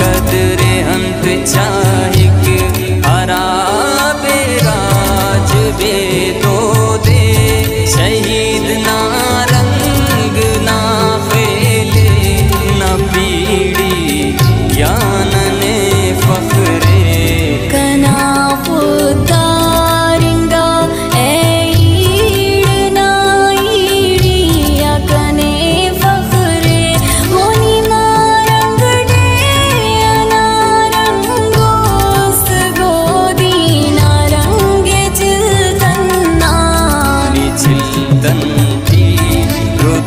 कदरे अंत चाहिए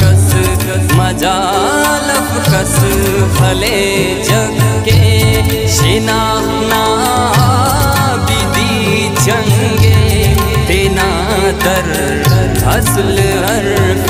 कस् कस भले जग जङ्गे सिना विधि जंगे बिना दर हसल हस्ल